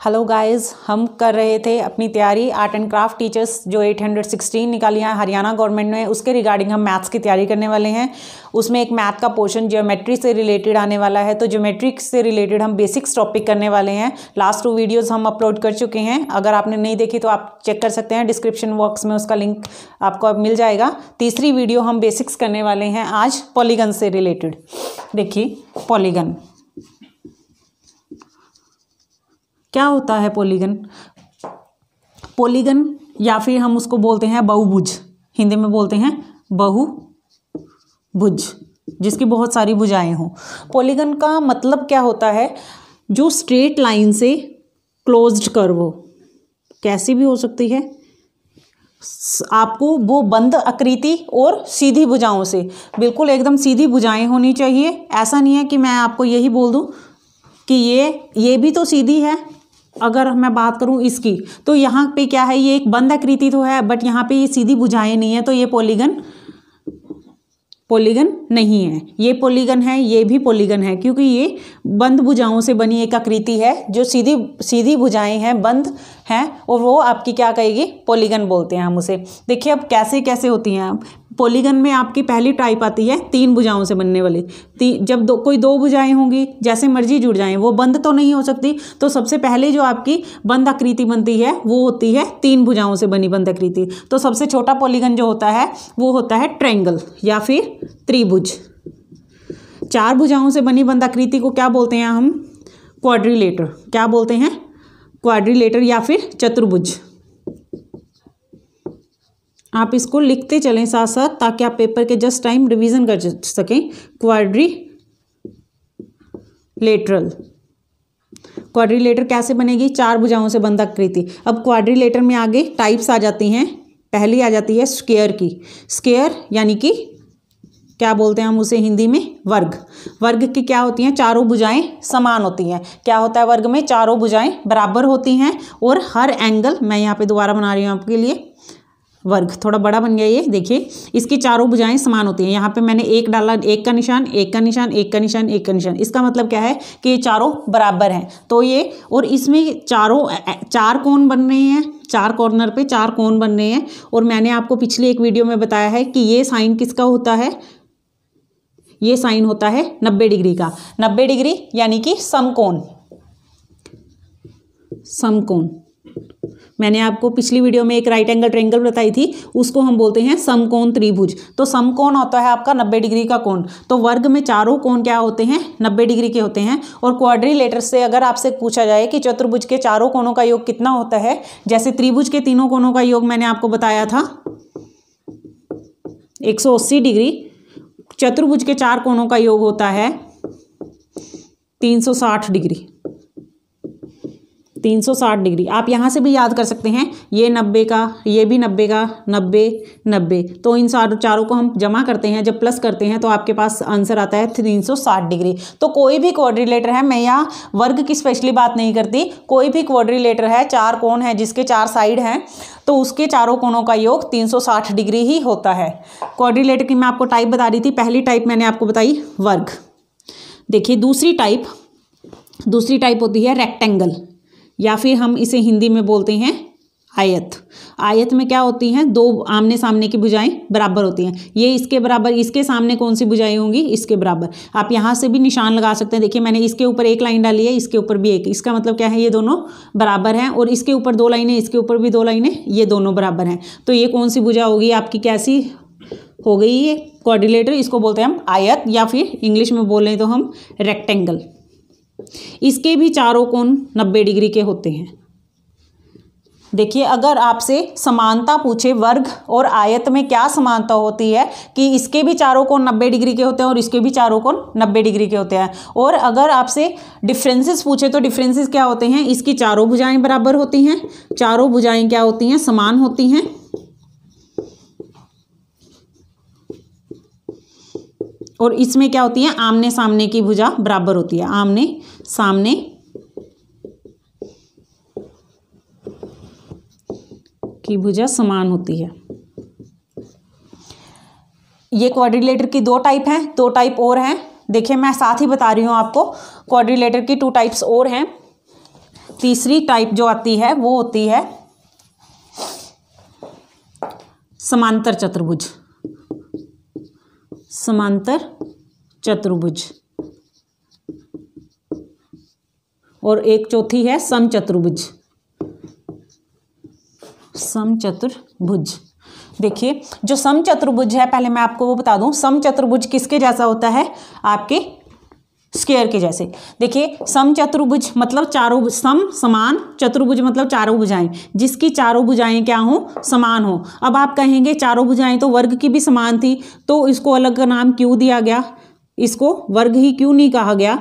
Hello guys हम कर रहे थे अपनी तैयारी। आर्ट एंड क्राफ्ट टीचर्स जो 816 निकाली है हरियाणा गवर्नमेंट ने, उसके रिगार्डिंग हम मैथ्स की तैयारी करने वाले हैं। उसमें एक मैथ का पोर्शन ज्योमेट्री से रिलेटेड आने वाला है। तो ज्योमेट्री से रिलेटेड हम बेसिक्स टॉपिक करने वाले हैं। लास्ट टू वीडियोज़ हम अपलोड कर चुके हैं। अगर आपने नहीं देखी तो आप चेक कर सकते हैं। डिस्क्रिप्शन बॉक्स में उसका लिंक आपको अब मिल जाएगा। तीसरी वीडियो हम बेसिक्स करने वाले हैं आज पॉलीगन से रिलेटेड देखिए पॉलीगन क्या होता है पोलीगन पॉलीगन या फिर हम उसको बोलते हैं बहुभुज। हिंदी में बोलते हैं बहुभुज, जिसकी बहुत सारी भुजाएँ हों। पॉलीगन का मतलब क्या होता है? जो स्ट्रेट लाइन से क्लोज्ड कर्व हो। कैसी भी हो सकती है। आपको वो बंद आकृति और सीधी भुजाओं से। बिल्कुल एकदम सीधी भुजाएँ होनी चाहिए। ऐसा नहीं है कि मैं आपको यही बोल दूँ कि ये ये भी तो सीधी है। अगर मैं बात करूँ इसकी तो यहाँ पे क्या है, ये एक बंद आकृति तो है बट यहाँ पे ये सीधी बुझाएँ नहीं है तो ये पॉलीगन पॉलीगन नहीं है। ये पॉलीगन है, ये भी पॉलीगन है, क्योंकि ये बंद भुजाओं से बनी एक आकृति है, जो सीधी सीधी भुजाएँ हैं, बंद हैं, और वो आपकी क्या कहेगी पॉलीगन बोलते हैं हम उसे। देखिए अब कैसे कैसे होती हैं पॉलीगन में आपकी पहली टाइप आती है तीन भुजाओं से बनने वाली। जब दो, कोई दो भुजाएँ होंगी, जैसे मर्ज़ी जुड़ जाएँ, वो बंद तो नहीं हो सकती। तो सबसे पहले जो आपकी बंद आकृति बनती है, वो होती है तीन भुजाओं से बनी बंद आकृति। तो सबसे छोटा पॉलीगन जो होता है, वो होता है ट्रैंगल या फिर त्रिभुज। चार भुजाओं से बनी बंद आकृति को क्या बोलते हैं हम? क्वाड्रिलेटर क्या बोलते हैं? क्वाड्रिलेटर या फिर चतुर्भुज। आप इसको लिखते चलें साथ साथ ताकि आप पेपर के जस्ट टाइम रिवीजन कर सकें। क्वाड्री लेटरल क्वाड्रिलेटर कैसे बनेगी? चार भुजाओं से बंद कृति। अब क्वाड्रिलेटर में आगे टाइप्स आ जाती हैं। पहली आ जाती है स्केयर की। स्केयर यानी कि क्या बोलते हैं हम उसे हिंदी में? वर्ग। वर्ग की क्या होती हैं? चारों भुजाएँ समान होती हैं। क्या होता है वर्ग में? चारों भुजाएँ बराबर होती हैं और हर एंगल, मैं यहाँ पे दोबारा बना रही हूँ आपके लिए वर्ग, थोड़ा बड़ा बन गया ये, देखिए। इसकी चारों भुजाएँ समान होती हैं। यहाँ पे मैंने एक डाला, एक का निशान, एक का निशान, एक का निशान, एक का निशान। इसका मतलब क्या है कि ये चारों बराबर हैं। तो ये, और इसमें चारों चार कोण बन रहे हैं, चार कॉर्नर पे चार कोण बन रहे हैं। और मैंने आपको पिछले एक वीडियो में बताया है कि ये साइन किसका होता है? ये साइन होता है नब्बे डिग्री का। नब्बे डिग्री यानी कि समकोण। समकोण। मैंने आपको पिछली वीडियो में एक राइट एंगल ट्रेंगल बताई थी, उसको हम बोलते हैं समकोण त्रिभुज। तो समकोण होता है आपका नब्बे डिग्री का कोण। तो वर्ग में चारों कोण क्या होते हैं? नब्बे डिग्री के होते हैं। और क्वाड्रिलेटर से अगर आपसे पूछा जाए कि चतुर्भुज के चारों कोणों का योग कितना होता है, जैसे त्रिभुज के तीनों कोणों का योग मैंने आपको बताया था, एक सौ अस्सी डिग्री, चतुर्भुज के चार कोणों का योग होता है तीन सौ साठ डिग्री। तीन सौ साठ डिग्री। आप यहाँ से भी याद कर सकते हैं, ये नब्बे का, ये भी नब्बे का, नब्बे नब्बे। तो इन चारों को हम जमा करते हैं, जब प्लस करते हैं तो आपके पास आंसर आता है तीन सौ साठ डिग्री। तो कोई भी क्वाड्रिलेटर है, मैं यहाँ वर्ग की स्पेशली बात नहीं करती, कोई भी क्वाड्रिलेटर है, चार कोण है, जिसके चार साइड हैं तो उसके चारों कोणों का योग 360 डिग्री ही होता है। क्वाड्रिलेटर की मैं आपको टाइप बता रही थी, पहली टाइप मैंने आपको बताई, वर्ग। देखिए, दूसरी टाइप दूसरी टाइप होती है रेक्टेंगल या फिर हम इसे हिंदी में बोलते हैं आयत। आयत में क्या होती हैं? दो आमने सामने की भुजाएँ बराबर होती हैं। ये इसके बराबर, इसके सामने कौन सी भुजाएँ होंगी? इसके बराबर। आप यहाँ से भी निशान लगा सकते हैं। देखिए, मैंने इसके ऊपर एक लाइन डाली है, इसके ऊपर भी एक। इसका मतलब क्या है? ये दोनों बराबर हैं और इसके ऊपर दो लाइनें, इसके ऊपर भी दो लाइनें, ये दोनों बराबर हैं। तो ये कौन सी भुजा होगी? आपकी कैसी हो गई ये? कोऑर्डिनेटर इसको बोलते हैं हम आयत या फिर इंग्लिश में बोलें तो हम रेक्टेंगल इसके भी चारों कोण नब्बे डिग्री के होते हैं। देखिए, अगर आपसे समानता पूछे वर्ग और आयत में क्या समानता होती है कि इसके भी चारों कोण नब्बे डिग्री के होते हैं और इसके भी चारों कोण नब्बे डिग्री के होते हैं, और अगर आपसे डिफरेंसेस पूछे तो डिफरेंसेस क्या होते हैं? इसकी चारों भुजाएँ बराबर होती हैं। चारों भुजाएँ क्या होती हैं? समान होती हैं। और इसमें क्या होती है? आमने सामने की भुजा बराबर होती है। आमने सामने की भुजा समान होती है। ये क्वाड्रिलेटर की दो टाइप हैं, दो टाइप और हैं। देखिए, मैं साथ ही बता रही हूँ आपको क्वाड्रिलेटर की टू टाइप्स और हैं। तीसरी टाइप जो आती है, वो होती है समांतर चतुर्भुज। समांतर चतुर्भुज। और एक चौथी है सम चतुर्भुज सम चतुर्भुज देखिए, जो सम चतुर्भुज है, पहले मैं आपको वो बता दूँ। सम चतुर्भुज किसके जैसा होता है? आपके स्क्वेयर के जैसे। देखिए, सम चतुर्भुज मतलब चारों सम समान, चतुर्भुज मतलब चारों भुजाएँ। जिसकी चारों भुजाएँ क्या हो? समान हो। अब आप कहेंगे चारों भुजाएँ तो वर्ग की भी समान थी तो इसको अलग का नाम क्यों दिया गया? इसको वर्ग ही क्यों नहीं कहा गया?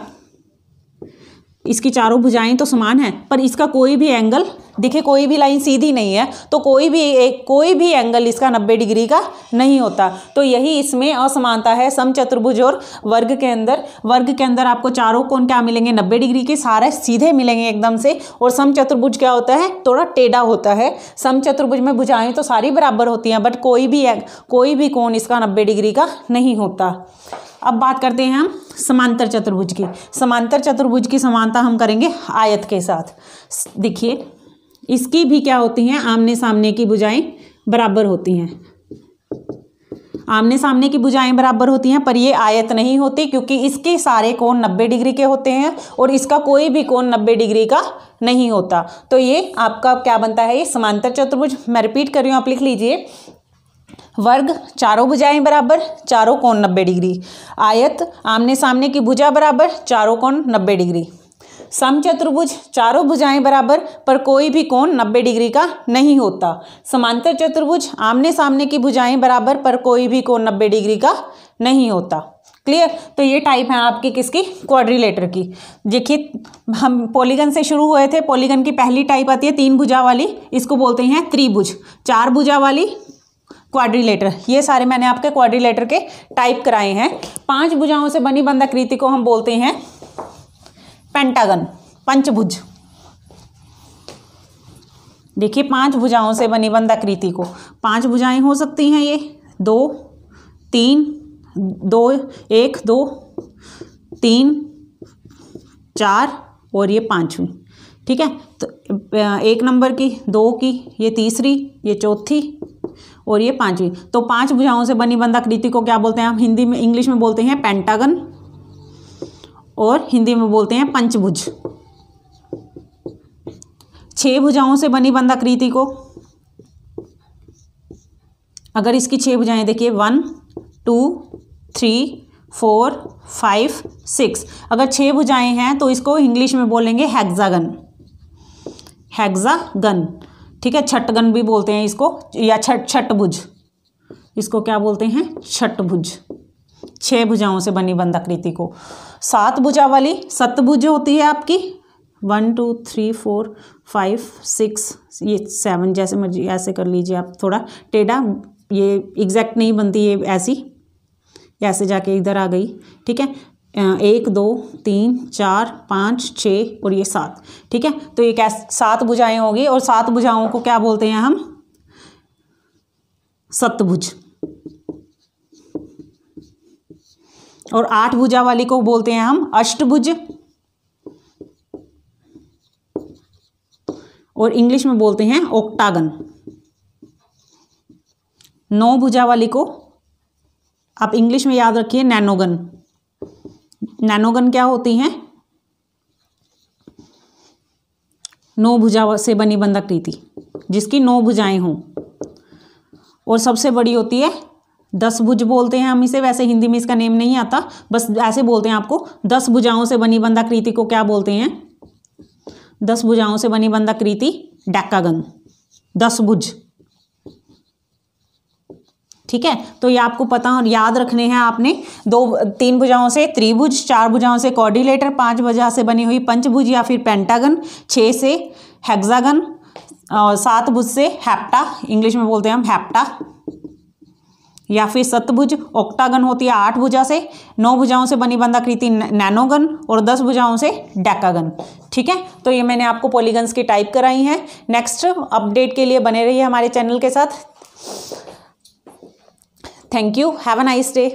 इसकी चारों भुजाएँ तो समान है, पर इसका कोई भी एंगल देखिए, कोई भी लाइन सीधी नहीं है तो कोई भी एक, कोई भी एंगल इसका नब्बे डिग्री का नहीं होता। तो यही इसमें असमानता है, सम चतुर्भुज और वर्ग के अंदर। वर्ग के अंदर आपको चारों कोण क्या मिलेंगे? नब्बे डिग्री के सारे सीधे मिलेंगे एकदम से। और सम चतुर्भुज क्या होता है? थोड़ा टेढ़ा होता है। सम चतुर्भुज में भुजाएँ तो सारी बराबर होती हैं बट कोई भी कोई भी कोण इसका नब्बे डिग्री का नहीं होता। अब बात करते हैं हम समांतर चतुर्भुज की। समांतर चतुर्भुज की समानता हम करेंगे आयत के साथ। देखिए इसकी भी क्या होती हैं? आमने सामने की भुजाएँ बराबर होती हैं। आमने सामने की भुजाएँ बराबर होती हैं, पर ये आयत नहीं होती क्योंकि इसके सारे कोण नब्बे डिग्री के होते हैं और इसका कोई भी कोण नब्बे डिग्री का नहीं होता। तो ये आपका क्या बनता है? ये समांतर चतुर्भुज। मैं रिपीट कर रही हूँ, आप लिख लीजिए। वर्ग, चारों भुजाएँ बराबर, चारों कोण नब्बे डिग्री। आयत, आमने सामने की भुजा बराबर, चारों कोण नब्बे डिग्री। सम चतुर्भुज चारों भुजाएँ बराबर, पर कोई भी कोण नब्बे डिग्री का नहीं होता। समांतर चतुर्भुज आमने सामने की भुजाएँ बराबर, पर कोई भी कोण नब्बे डिग्री का नहीं होता। क्लियर? तो ये टाइप है आपकी किसकी? क्वाड्रिलेटर की। देखिए, हम पॉलीगन से शुरू हुए थे। पॉलीगन की पहली टाइप आती है तीन भुजा वाली। इसको बोलते हैं त्रिभुज। चार भुजा वाली क्वाड्रिलेटर ये सारे मैंने आपके क्वाड्रिलेटर के टाइप कराए हैं। पाँच भुजाओं से बनी बंधाकृति को हम बोलते हैं पेंटागन, पंचभुज। देखिए, पाँच भुजाओं से बनी बंधाकृति को। पाँच भुजाएँ हो सकती हैं ये। दो, तीन, दो, एक, दो, तीन, चार और ये पांचवी। ठीक है? तो एक नंबर की, दो की, ये तीसरी, ये चौथी और ये पांचवी। तो पाँच भुजाओं से बनी बंधाकृति को क्या बोलते हैं हम हिंदी में, इंग्लिश में बोलते हैं पेंटागन। और हिंदी में बोलते हैं पंचभुज। छह भुजाओं से बनी बंधाकृति को। अगर इसकी छह भुजाएँ देखिए, one, two, three, four, five, six. अगर छह भुजाएँ हैं तो इसको इंग्लिश में बोलेंगे हैग्जागन हेक्सागन ठीक है? छठगन भी बोलते हैं इसको, या छठ, छठभुज। इसको क्या बोलते हैं? छठभुज। छह भुजाओं से बनी बंधाकृति को। सात भुजा वाली सतभुज होती है आपकी। One two three four five six ये सेवन जैसे मर्ज़ी, ऐसे कर लीजिए आप थोड़ा। टेढ़ा, ये एग्जैक्ट नहीं बनती ये ऐसी। ऐसे जाके इधर आ गई, ठीक है? एक, दो, तीन, चार, पाँच छः और ये सात, ठीक है? तो ये कैस सात भुजाएँ होगी और सात भुजाओं को क्या बोलते हैं हम? सतभुज और आठ भुजा वाली को बोलते हैं हम अष्टभुज। और इंग्लिश में बोलते हैं ओक्टागन। नौ भुजा वाली को, आप इंग्लिश में याद रखिए, नैनोगन। नैनोगन क्या होती हैं? नौ भुजा से बनी बंधक रीति, जिसकी नौ भुजाएँ हों। और सबसे बड़ी होती है दस भुज बोलते हैं हम इसे, वैसे हिंदी में इसका नेम नहीं आता, बस ऐसे बोलते हैं आपको, दस भुजाओं से बनी बंधाकृति को क्या बोलते हैं? दस भुजाओं से बनी बंधाकृति डैकागन दस भुज। ठीक है? तो ये आपको पता और याद रखने हैं आपने, दो, तीन भुजाओं से त्रिभुज, चार भुजाओं से कॉर्डिलेटर पाँच भुजा से बनी हुई पंचभुज या फिर पेंटागन छः से हेक्सागन और सात भुज से हैप्टा इंग्लिश में बोलते हैं हम हैप्टा या फिर सतभुज ओक्टागन होती है आठ भुजा से, नौ भुजाओं से बनी बंधाकृति नैनोगन और दस भुजाओं से डैकागन ठीक है? तो ये मैंने आपको पॉलीगन्स की टाइप कराई हैं। नेक्स्ट अपडेट के लिए बने रहिए हमारे चैनल के साथ। Thank you have a nice day.